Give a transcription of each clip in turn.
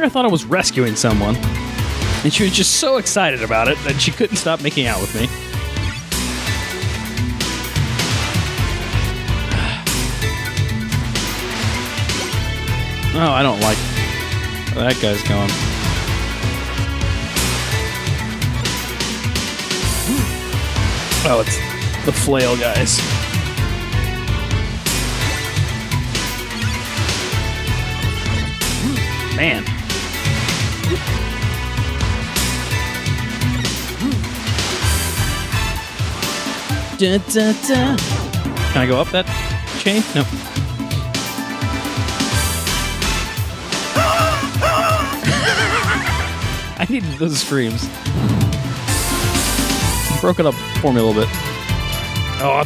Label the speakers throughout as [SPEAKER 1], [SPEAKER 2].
[SPEAKER 1] think I thought I was rescuing someone. And she was just so excited about it that she couldn't stop making out with me. Oh, I don't like that guy's going. Oh, it's the flail guys. Man. Da, da, da. Can I go up that chain? No. I needed those screams. Broke it up for me a little bit. Oh,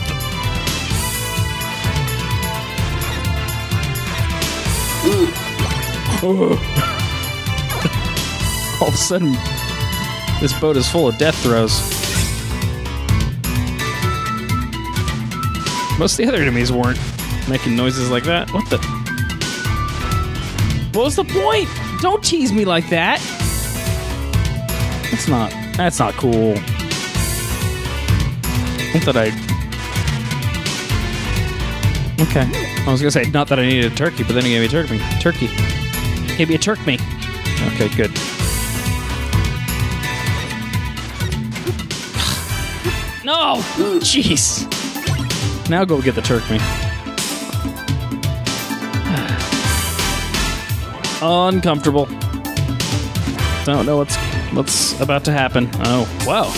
[SPEAKER 1] all of a sudden, this boat is full of death throes. Most of the other enemies weren't making noises like that. What the? What was the point? Don't tease me like that. That's not. That's not cool. Not that I. Okay. I was gonna say not that I needed a turkey, but then he gave me a turkey. Turkey. Gave me a turk me. Okay, good. No! Jeez. Now go get the turk me. Uncomfortable. Oh, Don't know what's what's about to happen. Oh, wow.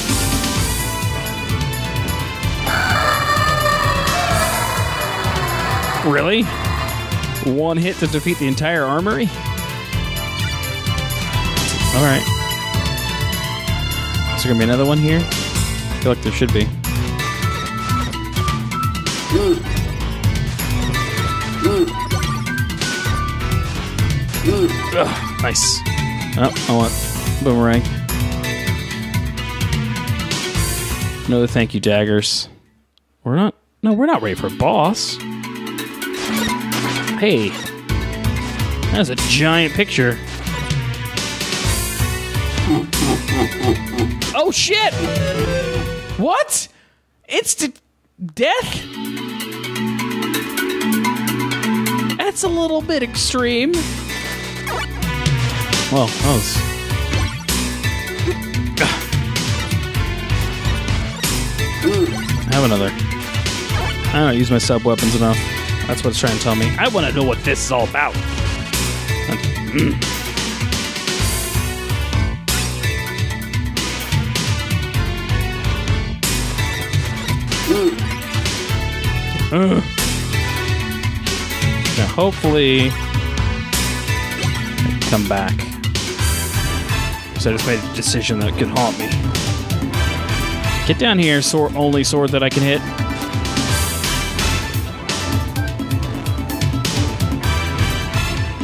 [SPEAKER 1] Really? One hit to defeat the entire armory? Alright. Is there gonna be another one here? I feel like there should be. Nice. Oh, I want boomerang. Another thank you, daggers. We're not. No, we're not ready for boss. Hey, that's a giant picture. Oh shit! What? Instant death? That's a little bit extreme. Well, that was. I have another. I don't use my sub weapons enough. That's what it's trying to tell me. I want to know what this is all about. Ugh. Now, hopefully, come back. So I just made a decision that could haunt me. Get down here, sword, only sword that I can hit.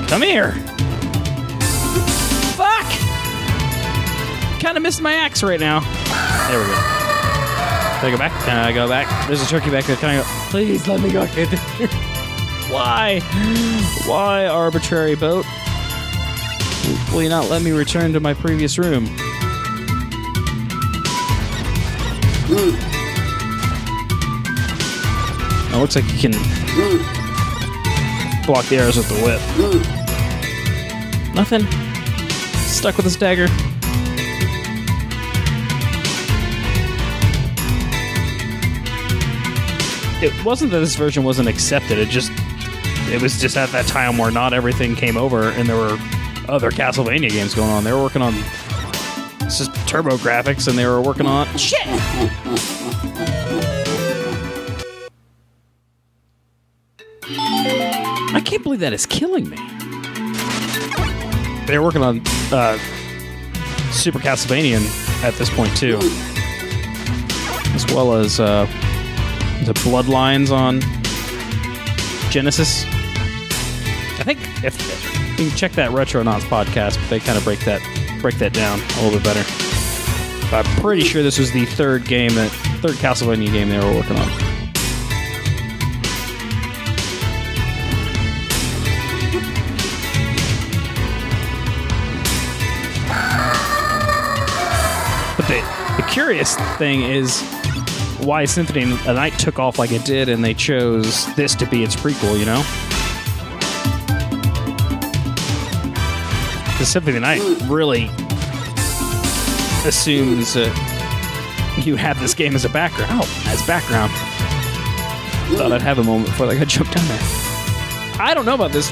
[SPEAKER 1] Come here. Fuck! Kind of missed my axe right now. There we go. Can I go back? Can I go back? There's a turkey back there. Can I go? Please let me go. Why? Why, arbitrary boat? Will you not let me return to my previous room? It looks like you can block the arrows with the whip. Nothing. Stuck with this dagger. It wasn't that this version wasn't accepted. It just it was just at that time where not everything came over, and there were other Castlevania games going on. They were working on it's just TurboGrafx, and they were working on shit. I can't believe that is killing me. They're working on uh, Super Castlevania at this point too, as well as uh, the Bloodlines on Genesis. I think if you can check that Retronauts podcast, they kind of break that break that down a little bit better. But I'm pretty sure this was the third game that third Castlevania game they were working on. But the, the curious thing is why Symphony of the Night took off like it did, and they chose this to be its prequel, you know? Of the Night really assumes that you have this game as a background. Oh, as background. Thought I'd have a moment before I got jumped down there. I don't know about this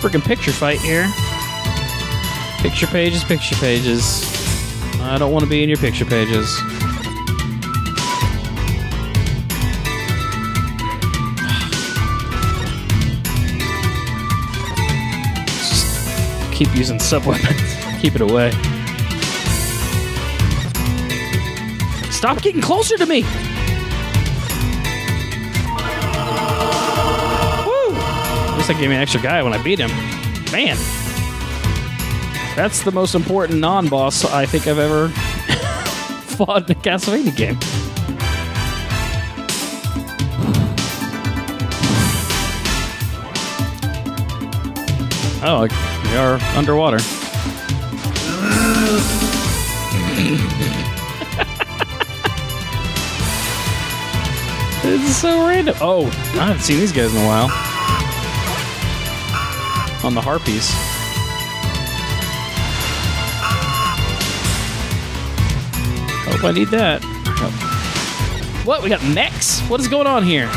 [SPEAKER 1] freaking picture fight here. Picture pages, picture pages. I don't want to be in your picture pages. Keep using sub weapons. keep it away. Stop getting closer to me! Woo! At least I gave me an extra guy when I beat him. Man! That's the most important non boss I think I've ever fought in a Castlevania game. Oh, we are underwater. It's so random. Oh, I haven't seen these guys in a while. On the harpies. Hope I need that. What? We got mechs? What is going on here?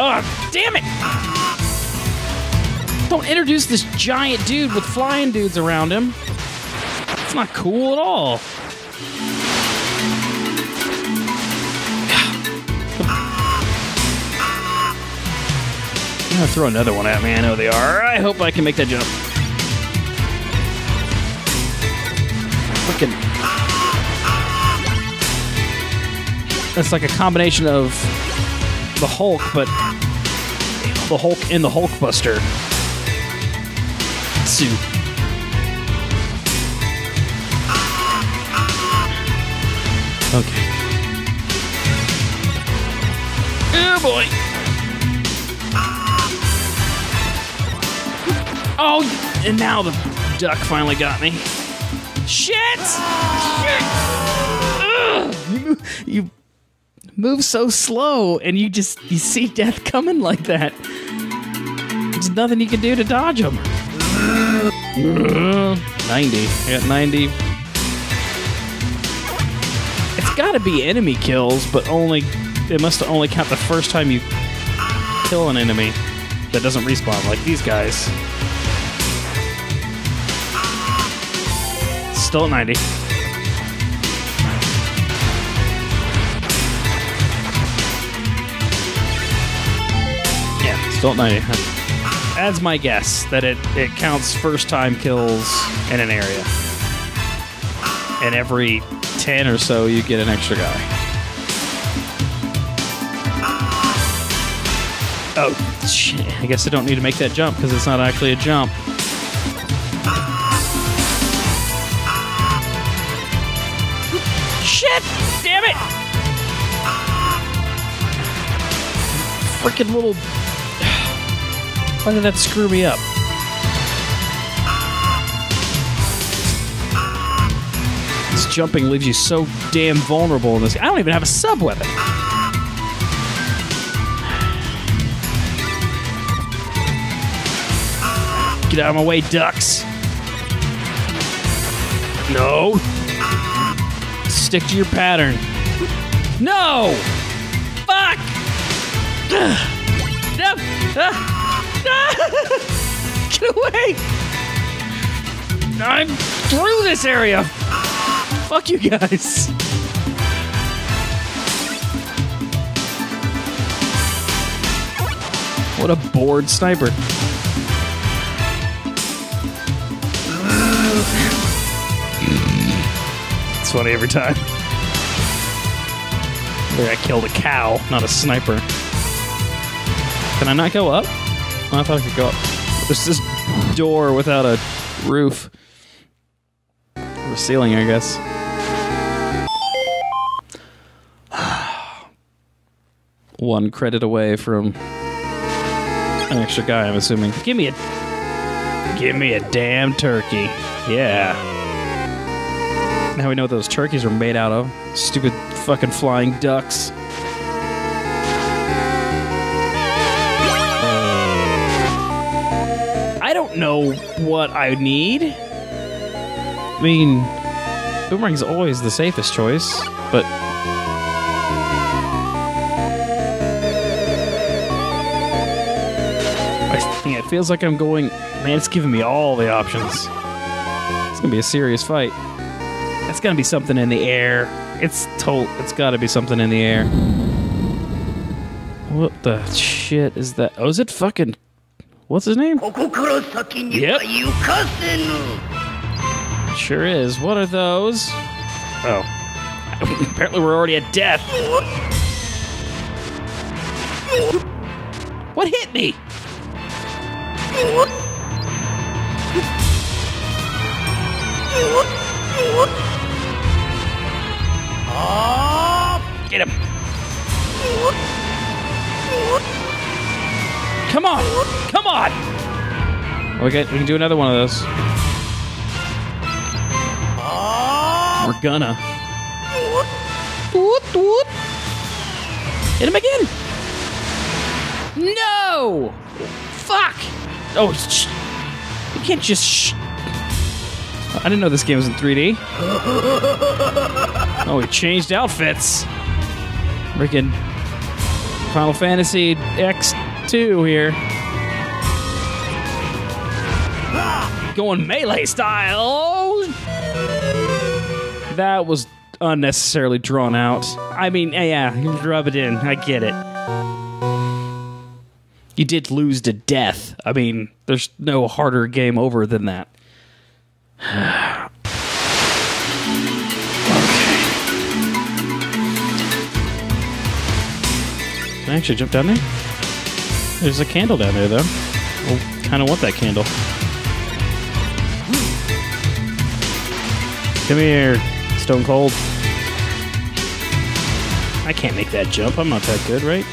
[SPEAKER 1] Oh, damn it! Don't introduce this giant dude with flying dudes around him. It's not cool at all. I'm gonna throw another one at me. I know they are. I hope I can make that jump. Freaking. It's like a combination of the Hulk, but the Hulk in the Hulkbuster Okay. Oh boy. Oh, and now the duck finally got me. Shit! Shit! Ugh. You, you move so slow, and you just you see death coming like that. There's nothing you can do to dodge them. Mm-hmm. 90. I got 90. It's got to be enemy kills, but only it must only count the first time you kill an enemy that doesn't respawn, like these guys. Still at 90. Yeah, still at 90. That's my guess that it, it counts first time kills in an area. And every 10 or so, you get an extra guy. Oh, shit. I guess I don't need to make that jump because it's not actually a jump. Shit! Damn it! Freaking little. Why did that screw me up? This jumping leaves you so damn vulnerable in this. I don't even have a sub weapon. Get out of my way, ducks. No. Stick to your pattern. No! Fuck! No! Ah! Get away! I'm through this area! Fuck you guys! What a bored sniper. It's funny every time. I killed a cow, not a sniper. Can I not go up? I thought I could go up. There's this door without a roof. Or a ceiling, I guess. One credit away from an extra guy, I'm assuming. Give me a Give me a damn turkey. Yeah. Now we know what those turkeys are made out of. Stupid fucking flying ducks. Know what I need. I mean, boomerang's always the safest choice, but it feels like I'm going. Man, it's giving me all the options. It's gonna be a serious fight. It's gonna be something in the air. It's told. It's got to be something in the air. What the shit is that? Oh, is it fucking? What's his name? Yep. Sure is. What are those? Oh. Apparently we're already at death. What hit me? Get him. Come on. Come on. Okay, we can do another one of those. We're gonna. Woot, woot. Hit him again. No! Fuck! Oh, sh- you can't just. Sh- I didn't know this game was in 3D. Oh, he changed outfits. Freaking Final Fantasy X2 here. Going melee style. That was unnecessarily drawn out. I mean, eh, yeah, you rub it in. I get it. You did lose to death. I mean, there's no harder game over than that. Can I actually jump down there? There's a candle down there, though. I kind of want that candle. Come here, Stone Cold. I can't make that jump. I'm not that good, right?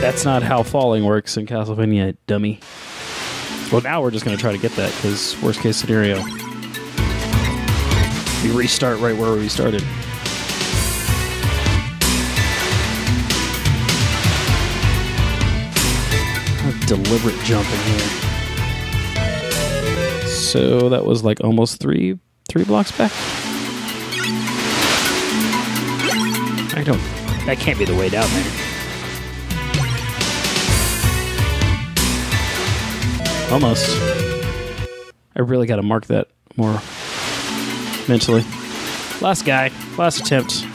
[SPEAKER 1] That's not how falling works in Castlevania, dummy. Well, now we're just going to try to get that, because worst case scenario. We restart right where we started. Deliberate jumping here. So that was like almost three three blocks back. I don't. That can't be the way down there. Almost. I really got to mark that more mentally. Last guy, last attempt.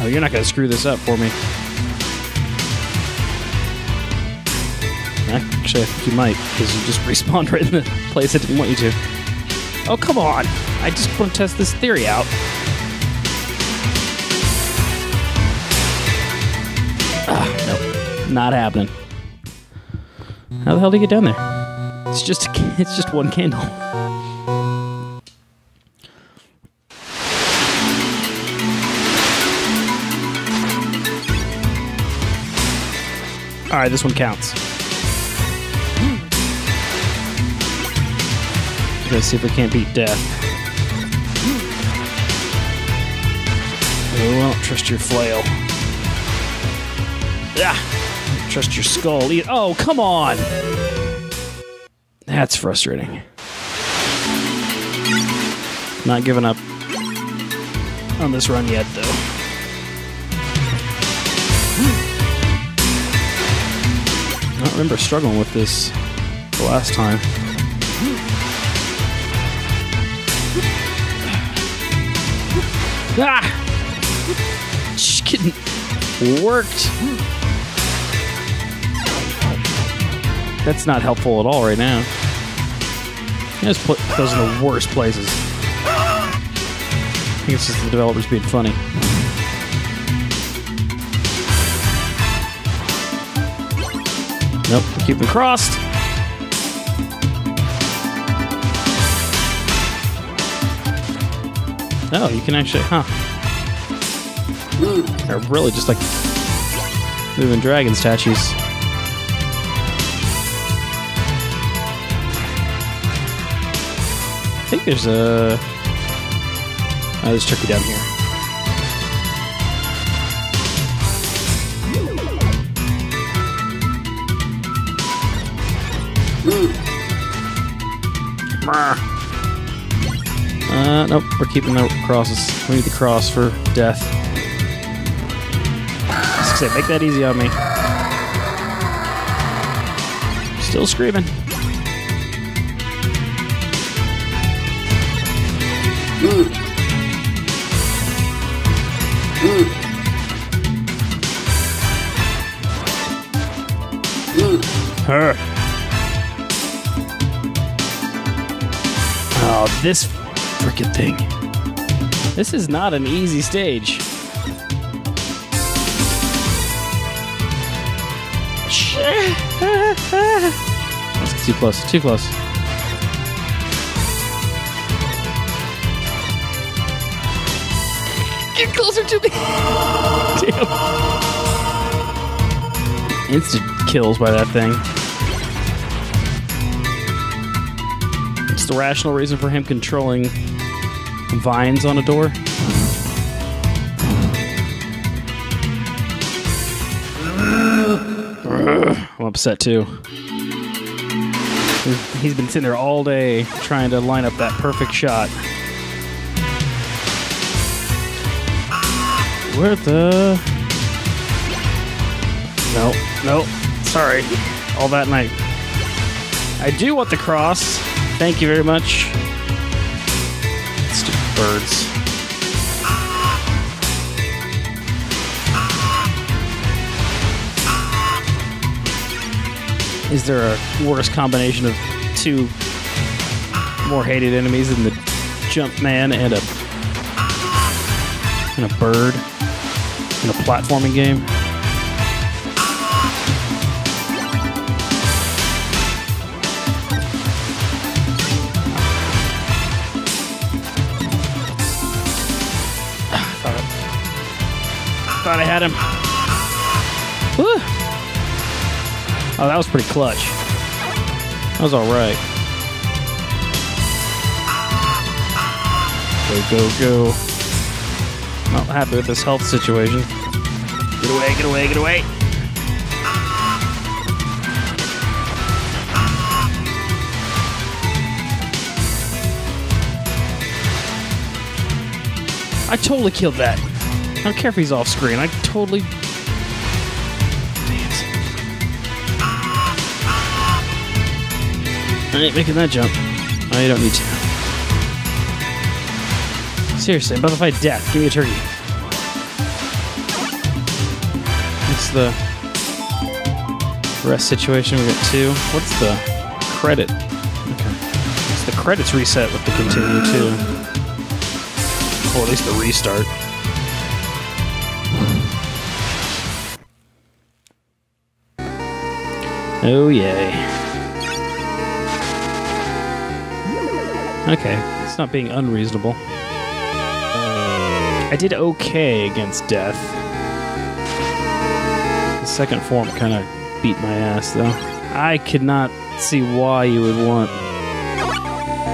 [SPEAKER 1] Oh, you're not going to screw this up for me. Actually, I think you might, because you just respawned right in the place I didn't want you to. Oh, come on! I just want to test this theory out. Ah, nope. Not happening. How the hell did you get down there? It's just it's just one candle. All right, this one counts. Let's see if we can't beat death. Oh, I don't trust your flail. Ah, trust your skull. Oh, come on! That's frustrating. Not giving up on this run yet, though. I don't remember struggling with this the last time. Ah! Just getting worked. That's not helpful at all right now. Just put those in the worst places. I think it's just the developers being funny. Nope, keep them crossed. Oh, you can actually, huh? They're really just like moving dragon statues. I think there's a. Oh, there's turkey down here. Uh, nope, we're keeping the crosses. We need the cross for death. Say, make that easy on me. Still screaming. Her. Oh, this freaking thing. This is not an easy stage. That's too close. Too close. Get closer to me. Damn. Instant kills by that thing. It's the rational reason for him controlling vines on a door. I'm upset too. He's been sitting there all day trying to line up that perfect shot. Where the. No, no, sorry. All that night. I do want the cross. Thank you very much. Birds. Is there a worse combination of two more hated enemies than the jump man and a and a bird in a platforming game? Thought I had him. Woo. Oh, that was pretty clutch. That was all right. Go, go, go. Not happy with this health situation. Get away, get away, get away. I totally killed that. I don't care if he's off screen. I totally. I ain't making that jump. Oh, you don't need to. Seriously, I'm about to fight death. Give me a turkey. What's the rest situation? We got two. What's the credit? Okay. It's the credits reset with the continue too. Or at least the restart. Oh, yay. Okay, it's not being unreasonable. Uh, I did okay against death. The second form kind of beat my ass, though. I could not see why you would want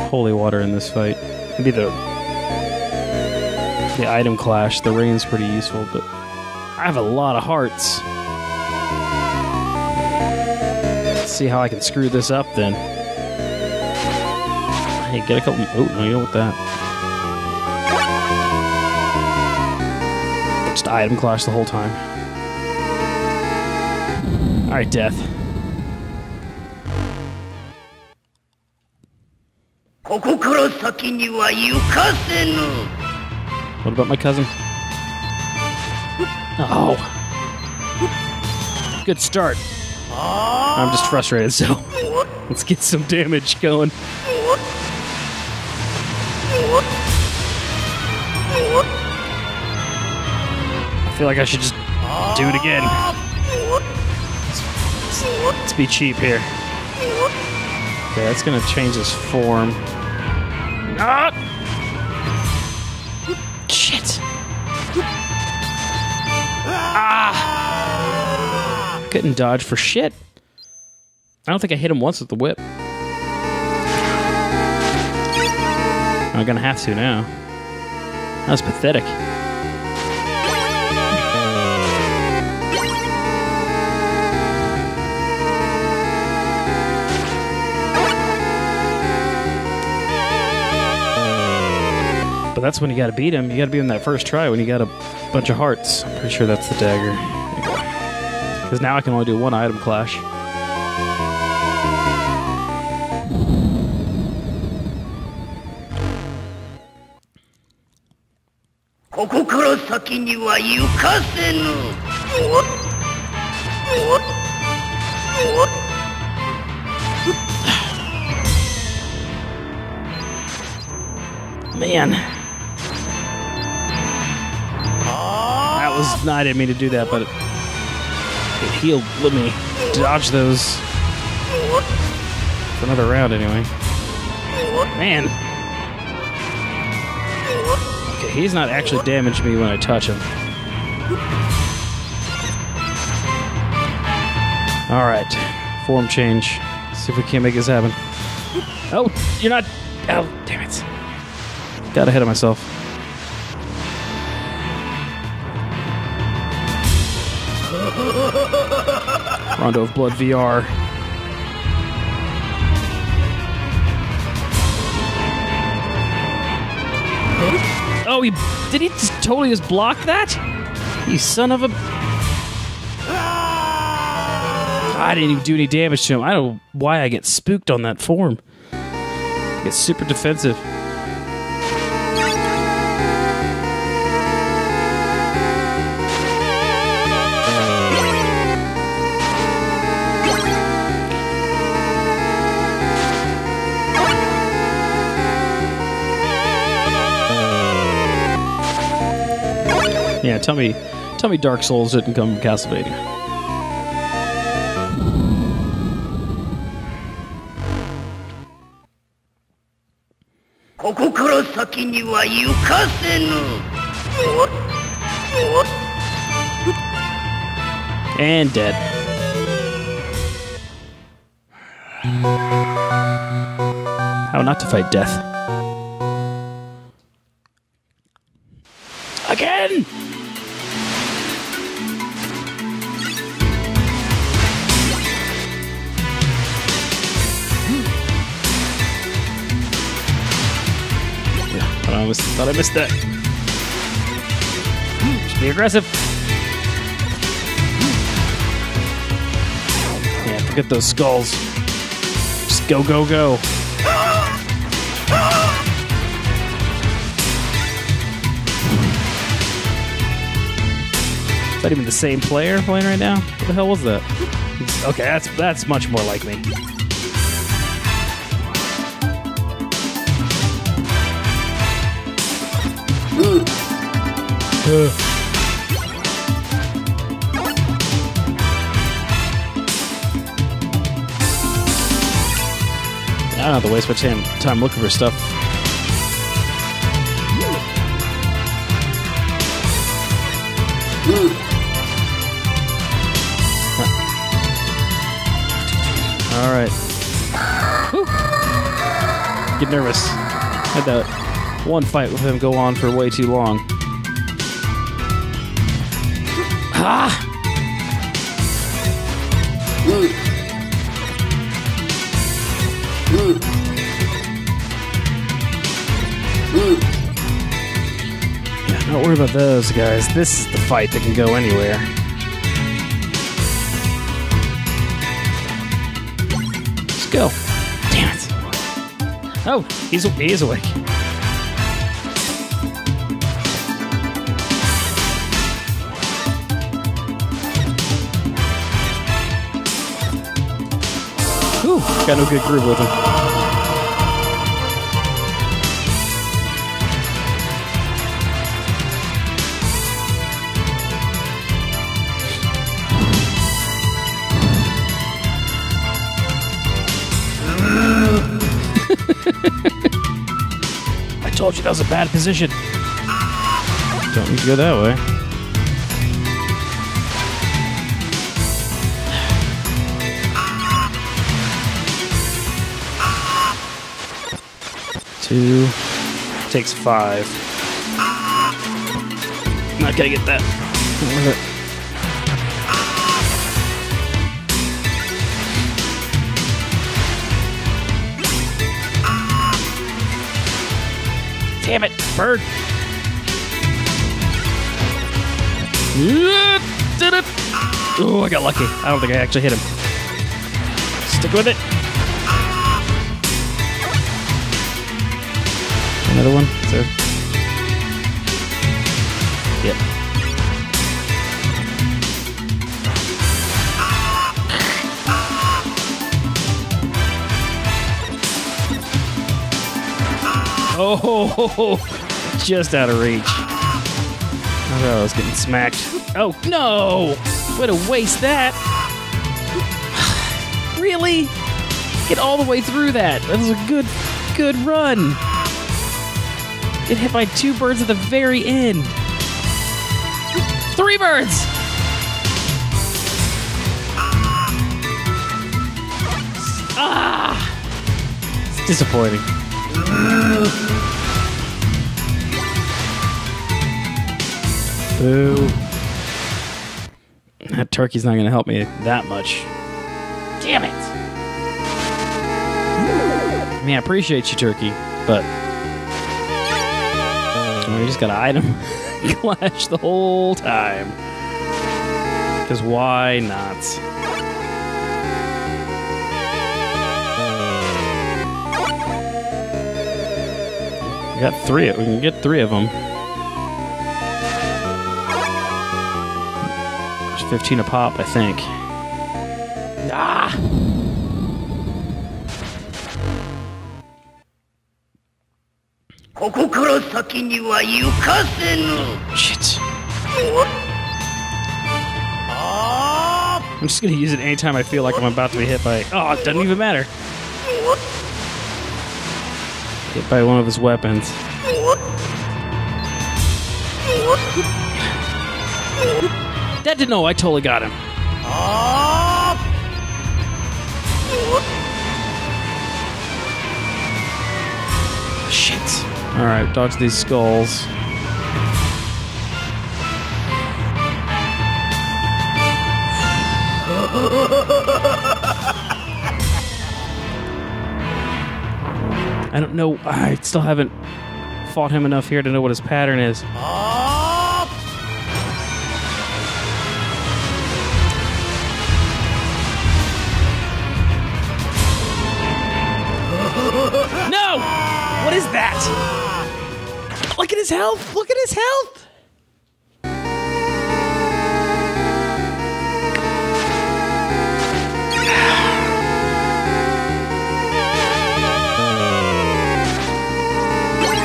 [SPEAKER 1] holy water in this fight. Maybe the the item clash. The rain's pretty useful, but I have a lot of hearts. see how I can screw this up then. Hey, get a couple. Oh, no, you know what that. Just item clash the whole time. Alright, death. What about my cousin? Oh. Good start. I'm just frustrated, so let's get some damage going. I feel like I should just do it again. Let's, be cheap here. Okay, that's gonna change his form. Ah! Shit. Ah! Couldn't dodge for shit. I don't think I hit him once with the whip. I'm gonna have to now. That was pathetic. But that's when you gotta beat him. You gotta beat him that first try when you got a bunch of hearts. I'm pretty sure that's the dagger. Because now I can only do one item clash. Man. Ah. That was... I didn't mean to do that, but... It, it healed. Let me dodge those for another round anyway. Man. Okay, he's not actually damaged me when I touch him. Alright. Form change. See if we can't make this happen. Oh, you're not. Oh, damn it. Got ahead of myself. Rondo of Blood VR. Oh, he did he just totally just block that? You son of a! I didn't even do any damage to him. I don't know why I get spooked on that form. I get super defensive. Yeah, tell me, tell me, Dark Souls didn't come from Castlevania. And dead. How not to fight death. Again! Was, thought I missed that. Just be aggressive. Yeah, forget those skulls. Just go, go, go. Is that even the same player playing right now? What the hell was that? Okay, that's that's much more like me. I don't have to waste my time, time looking for stuff. All right. Get nervous. Had that one fight with him go on for way too long. Ah! Yeah, don't worry about those guys. This is the fight that can go anywhere. Let's go. Damn it. Oh, he's he is awake. Got no good groove with him. I told you that was a bad position. Don't need to go that way. Two. takes five. Not gonna get that. Damn it, bird. Did it? Oh, I got lucky. I don't think I actually hit him. Stick with it. Another one? There... Yep. Oh, just out of reach. I thought I was getting smacked. Oh, no! Way to waste that. really? Get all the way through that. That was a good, good run. Get hit by two birds at the very end. Three birds! Ah! It's disappointing. Boo. That turkey's not going to help me that much. Damn it! I mean, I appreciate you, turkey, but. Oh, you just got to item clash the whole time. Because why not? We got three. We can get three of them. There's 15 a pop, I think. Ah! Shit. I'm just gonna use it anytime I feel like I'm about to be hit by. Oh, it doesn't even matter. Hit by one of his weapons. That didn't know. I totally got him. Ah. Alright, dodge these skulls. I don't know. I still haven't fought him enough here to know what his pattern is. Ah. Health! Look at his health!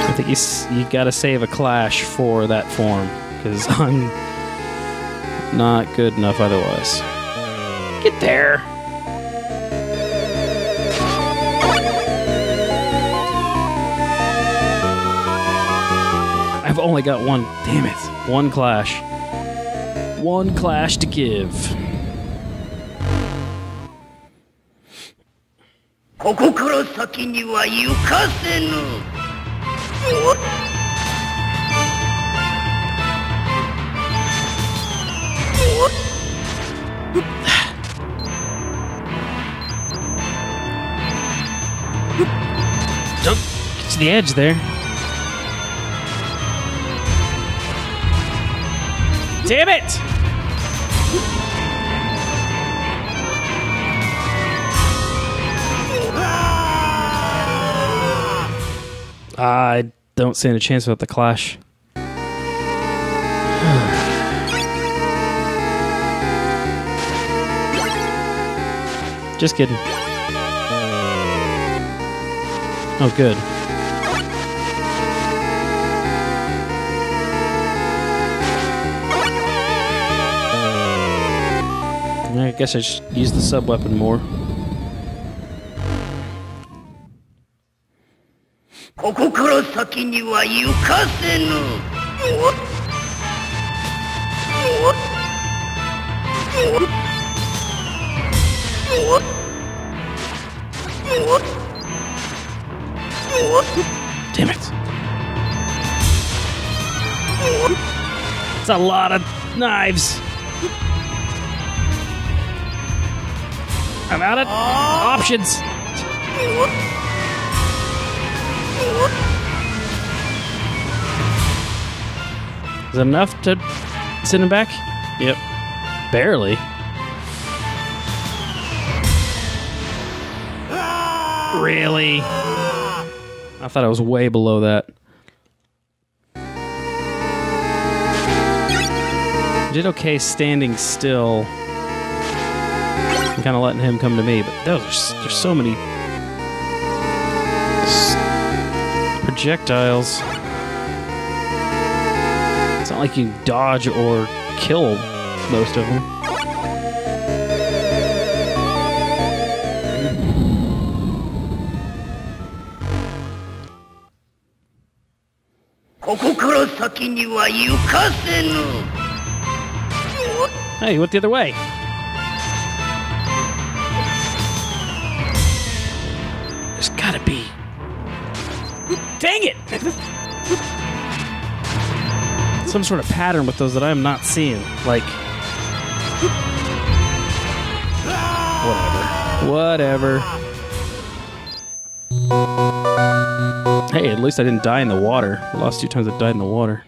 [SPEAKER 1] I think you, you gotta save a clash for that form, because I'm not good enough otherwise. Get there! I've only got one. Damn it. One clash. One clash to give. Jump to the edge there. Damn it! I don't stand a chance without the clash. Just kidding. Uh, oh, good. Guess I should use the sub weapon more. Damn it. It's a lot of knives. I'm out of options. Is it enough to send him back? Yep. Barely. Really? I thought I was way below that. Did okay standing still. Kind of letting him come to me, but those there's so many projectiles. It's not like you dodge or kill most of them. Hey, he went the other way. Dang it! Some sort of pattern with those that I'm not seeing. Like. Whatever. Whatever. Hey, at least I didn't die in the water. The last two times I died in the water.